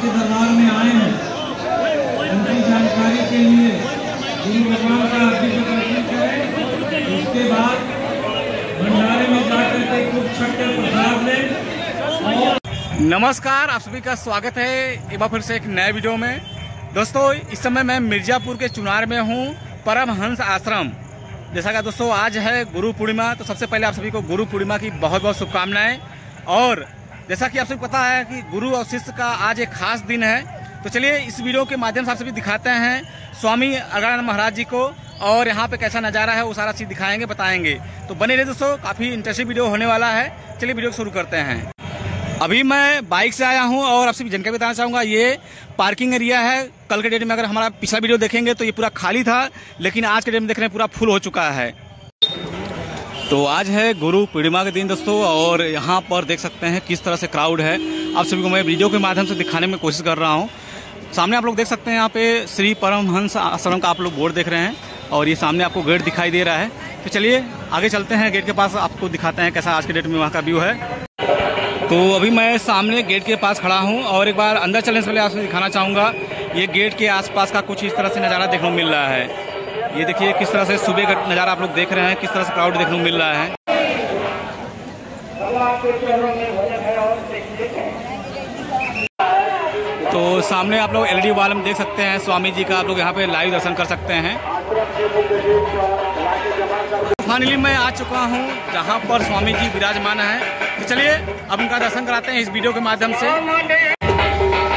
के दरबार में आए हैं। उनकी जानकारी के लिए गुरु भगवान का का दर्शन करें। उसके बाद भंडारे में जाकर के खूब छठ का प्रसाद लें। और नमस्कार, आप सभी का स्वागत है एक बार फिर से एक नए वीडियो में। दोस्तों, इस समय मैं मिर्जापुर के चुनार में हूँ, परमहंस आश्रम। जैसा कि दोस्तों, आज है गुरु पूर्णिमा तो सबसे पहले आप सभी को गुरु पूर्णिमा की बहुत बहुत शुभकामनाएँ। और जैसा कि आप सभी पता है कि गुरु और शिष्य का आज एक खास दिन है। तो चलिए इस वीडियो के माध्यम से आप सभी दिखाते हैं स्वामी अगरानंद महाराज जी को और यहाँ पे कैसा नज़ारा है वो सारा चीज़ दिखाएँगे, बताएँगे। तो बने रहे दोस्तों, काफ़ी इंटरेस्टिंग वीडियो होने वाला है। चलिए वीडियो शुरू करते हैं। अभी मैं बाइक से आया हूँ और आपसे जानकारी बताना चाहूँगा, ये पार्किंग एरिया है। कल के डेट में अगर हमारा पिछला वीडियो देखेंगे तो ये पूरा खाली था, लेकिन आज के डेट में देख रहे हैं पूरा फुल हो चुका है। तो आज है गुरु पूर्णिमा के दिन दोस्तों, और यहाँ पर देख सकते हैं किस तरह से क्राउड है। आप सभी को मैं वीडियो के माध्यम से दिखाने में कोशिश कर रहा हूँ। सामने आप लोग देख सकते हैं यहाँ पे श्री परमहंस आश्रम का आप लोग बोर्ड देख रहे हैं, और ये सामने आपको गेट दिखाई दे रहा है। तो चलिए, आगे चलते हैं। गेट के पास आपको दिखाते हैं कैसा आज के डेट में वहाँ का व्यू है। तो अभी मैं सामने गेट के पास खड़ा हूँ, और एक बार अंदर चलने से पहले आपसे दिखाना चाहूँगा, ये गेट के आसपास का कुछ इस तरह से नज़ारा देखने को मिल रहा है। ये देखिए किस तरह से सुबह का नज़ारा आप लोग देख रहे हैं, किस तरह से क्राउड देखने को मिल रहा है। तो सामने आप लोग एलईडी वॉल में देख सकते हैं, स्वामी जी का आप लोग यहाँ पे लाइव दर्शन कर सकते हैं। फाइनली मैं आ चुका हूँ, जहाँ पर स्वामी जी विराजमान है। तो चलिए अब उनका दर्शन कराते हैं इस वीडियो के माध्यम से।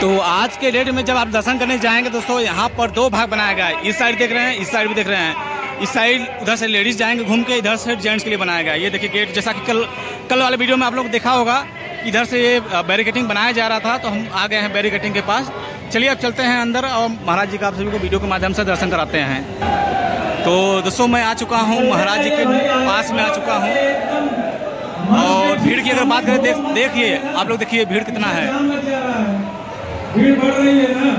तो आज के डेट में जब आप दर्शन करने जाएँगे दोस्तों, यहाँ पर दो भाग बनाया गया है इस साइड देख रहे हैं, इस साइड भी देख रहे हैं। इस साइड उधर से लेडीज़ जाएँगे घूम के, इधर से जेंट्स के लिए बनाया गया। ये देखिए गेट, जैसा कि कल कल वाले वीडियो में आप लोग देखा होगा, इधर से ये बैरिकेटिंग बनाया जा रहा था तो हम आ गए हैं बैरिकेटिंग के पास। चलिए अब चलते हैं अंदर, और महाराज जी का आप सभी को वीडियो के माध्यम से दर्शन कराते हैं। तो दोस्तों, मैं आ चुका हूँ, महाराज जी के पास में आ चुका हूँ। और भीड़ की अगर बात करें, देख, देखिए, आप लोग देखिए, भीड़ कितना है। भीड़ बढ़ रही है ना?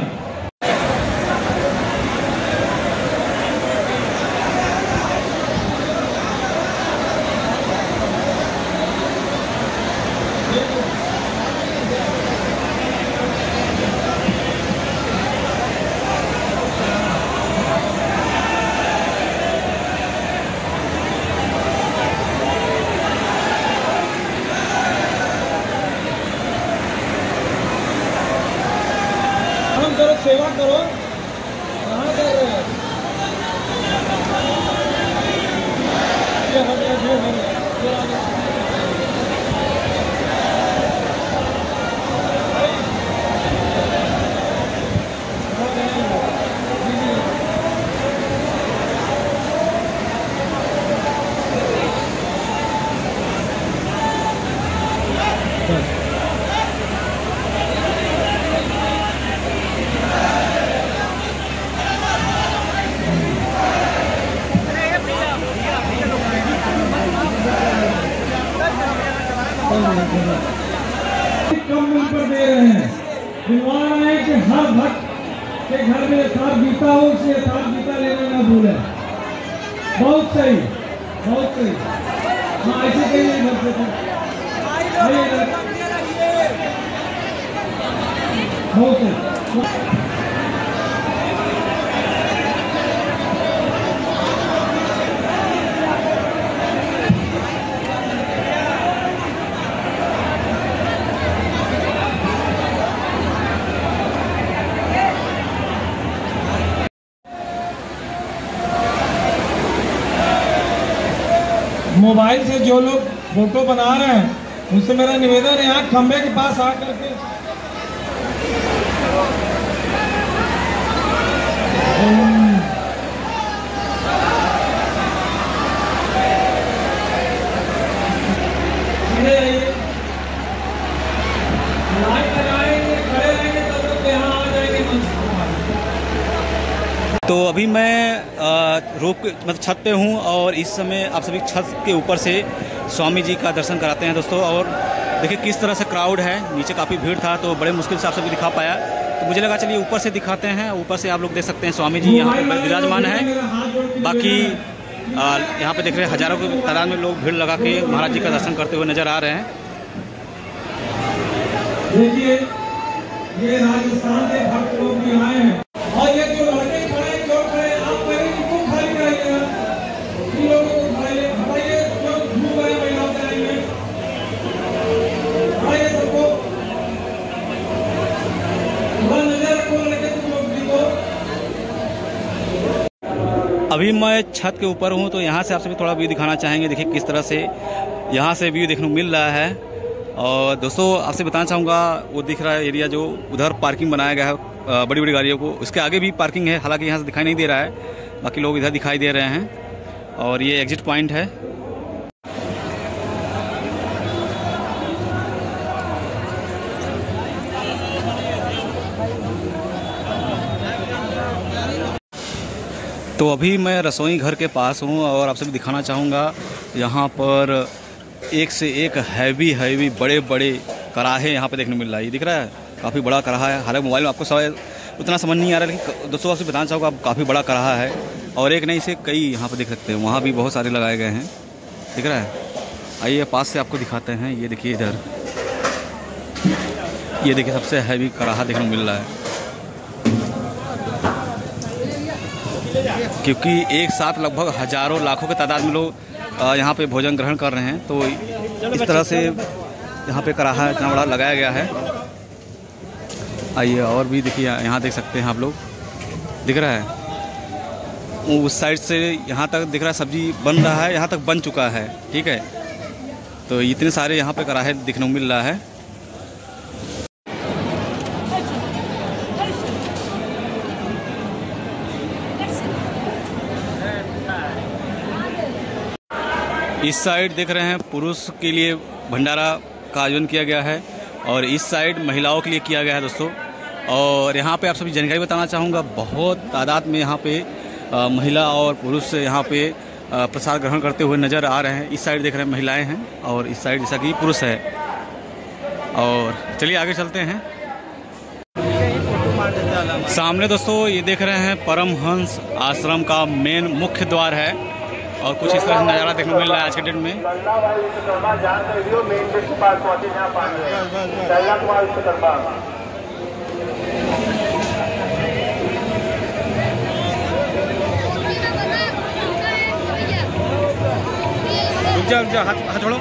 करो सेवा करो। कहाँ कर रहे हैं? ये गया, ये आ गया। कम मिल पर दे रहे हैं विद्वान है भट्ट के घर में साथ गीता हो, उसे साथ गीता लेना ना भूले। बहुत सही बहुत सही। हाँ ऐसे कहीं घर से सकते बहुत सही। मोबाइल से जो लोग फ़ोटो बना रहे हैं, उनसे मेरा निवेदन है, यहाँ खंबे के पास आकर के। हमारे। तो अभी मैं रोप मतलब छत पे हूँ और इस समय आप सभी छत के ऊपर से स्वामी जी का दर्शन कराते हैं दोस्तों और देखिए किस तरह से क्राउड है। नीचे काफ़ी भीड़ था तो बड़े मुश्किल से आप सभी दिखा पाया। तो मुझे लगा चलिए ऊपर से दिखाते हैं। ऊपर से आप लोग देख सकते हैं स्वामी जी यहाँ पर विराजमान है। बाकी यहाँ पे देख रहे हैं हज़ारों की तादाद में लोग भीड़ लगा के महाराज जी का दर्शन करते हुए नज़र आ रहे हैं। देखिए, ये राजस्थान के भक्त लोग भी आए हैं। और ये जो लड़के खड़े हैं जो खड़े हैं, आप पहले इनको खाली कराइए इन लोगों को खड़ाइए हटाइए जो घूम रहे महिलाओं के लाइन में हटाइए सबको थोड़ा नज़र रखो लड़के तुम लोग भी को अभी मैं छत के ऊपर हूँ तो यहाँ से आप सभी थोड़ा व्यू दिखाना चाहेंगे, देखिए किस तरह से यहाँ से व्यू देखने को मिल रहा है। और दोस्तों, आपसे बताना चाहूँगा, वो दिख रहा है एरिया जो उधर पार्किंग बनाया गया है बड़ी बड़ी गाड़ियों को। उसके आगे भी पार्किंग है, हालाँकि यहाँ से दिखाई नहीं दे रहा है, बाकी लोग इधर दिखाई दे रहे हैं। और ये एग्जिट पॉइंट है। तो अभी मैं रसोई घर के पास हूँ और आपसे भी दिखाना चाहूँगा, यहाँ पर एक से एक हैवी हैवी बड़े बड़े कड़ाहे यहाँ पे देखने मिल रहा है। ये दिख रहा है? काफ़ी बड़ा कड़ाहा है। हालाँकि मोबाइल में आपको शायद उतना समझ नहीं आ रहा लेकिन दोस्तों आपसे बताना चाहूँगा, आप काफ़ी बड़ा कड़ाहा है और एक नहीं से कई यहाँ पर देख सकते हैं। वहाँ भी बहुत सारे लगाए गए हैं। दिख रहा है? आइए, पास से आपको दिखाते हैं। ये देखिए इधर। ये देखिए, सबसे हैवी कराहा देखने को मिल रहा है। क्योंकि एक साथ लगभग हज़ारों लाखों के तादाद में लोग यहाँ पे भोजन ग्रहण कर रहे हैं। तो इस तरह से यहाँ पे कराहा इतना बड़ा लगाया गया है। आइए और भी देखिए, यहाँ देख सकते हैं आप लोग। दिख रहा है? उस साइड से यहाँ तक दिख रहा है, सब्ज़ी बन रहा है, यहाँ तक बन चुका है। ठीक है? तो इतने सारे यहाँ पे कराहे दिखने को मिल रहा है। इस साइड देख रहे हैं, पुरुष के लिए भंडारा का आयोजन किया गया है और इस साइड महिलाओं के लिए किया गया है दोस्तों। और यहाँ पे आप सभी जानकारी बताना चाहूँगा, बहुत तादाद में यहाँ पे महिला और पुरुष यहाँ पे प्रसाद ग्रहण करते हुए नज़र आ रहे हैं। इस साइड देख रहे हैं महिलाएँ हैं और इस साइड जैसा कि पुरुष है। और चलिए आगे चलते हैं। सामने दोस्तों ये देख रहे हैं परमहंस आश्रम का मेन मुख्य द्वार है। और कुछ इस तरह से नज़ारा देखने को मिल रहा है आज के डेट में रुक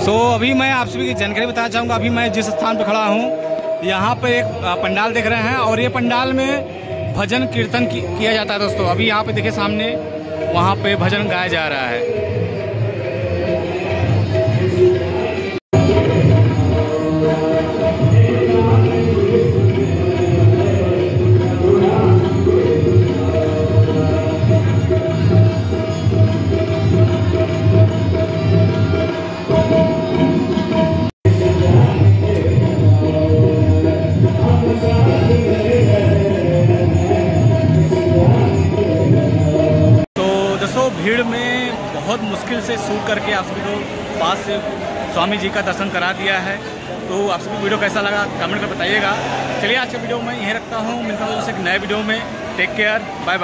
सो अभी मैं आप सभी की जानकारी बताना चाहूँगा। अभी मैं जिस स्थान पर खड़ा हूँ यहाँ पे एक पंडाल देख रहे हैं और ये पंडाल में भजन कीर्तन किया जाता है दोस्तों। अभी यहाँ पे देखिए सामने, वहाँ पे भजन गाया जा रहा है। भीड़ में बहुत मुश्किल से सूट करके आप सभी को पास से स्वामी जी का दर्शन करा दिया है। तो आप सभी वीडियो कैसा लगा, कमेंट कर बताइएगा। चलिए आज के वीडियो मैं यहीं रखता हूँ। मिलता हूँ एक नए वीडियो में। Take care bye bye